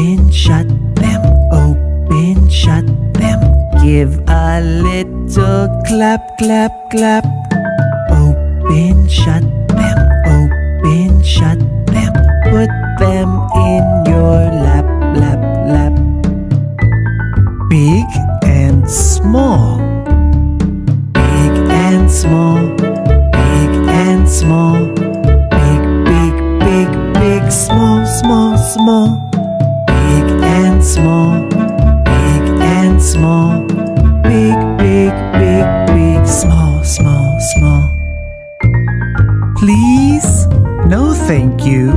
Open, shut them, open, shut them. Give a little clap, clap, clap. Open, shut them, open, shut them. Put them in your lap, lap, lap. Big and small. Big and small. Big and small. Big, big, big, big, small, small, small. Big and small. Big and small. Big, big, big, big, small, small, small. Please, no thank you.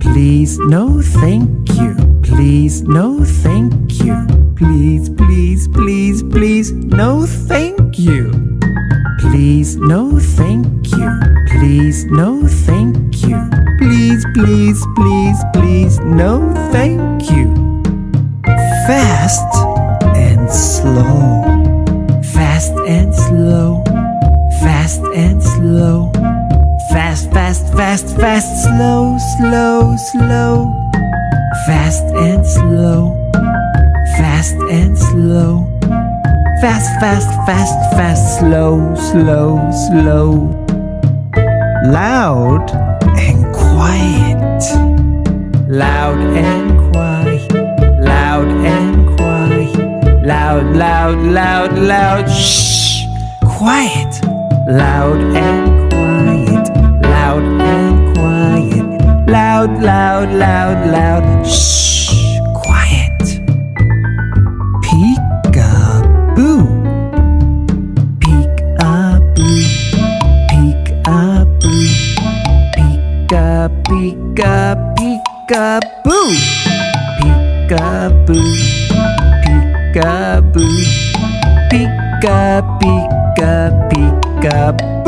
Please, no thank you. Please, no thank you. Please, please, please, please, no thank you. Please, no thank you. Please, no thank you. Please, please, please, please, no thank you. Fast and slow. Fast and slow. Fast and slow. Fast, fast, fast, fast, slow, slow, slow. Fast and slow. Fast and slow. Fast, fast, fast, fast, slow, slow, slow. Loud and quiet. Loud and quiet. Loud and quiet. Loud, loud, loud, loud. Shh. Quiet. Loud and quiet. Loud and quiet. Loud, loud, loud, loud. Shh. Quiet. Peek-a-boo. Peek-a-boo. Peek-a-boo. Peek-a-boo. Peek-a, peek-a, peek